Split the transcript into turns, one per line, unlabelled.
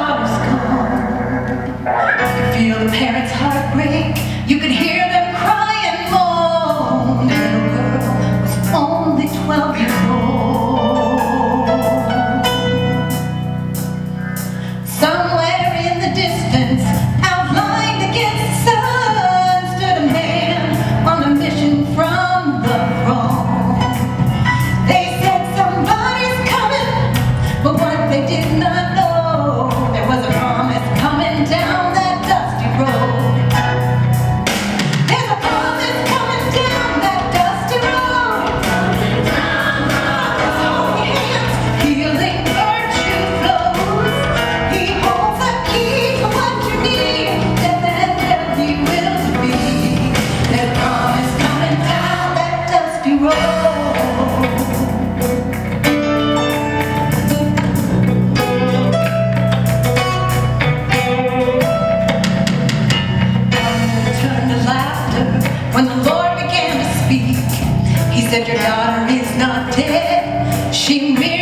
daughter's gone. Feel the parents' heartbreak. When the Lord began to speak, he said, your daughter is not dead. She merely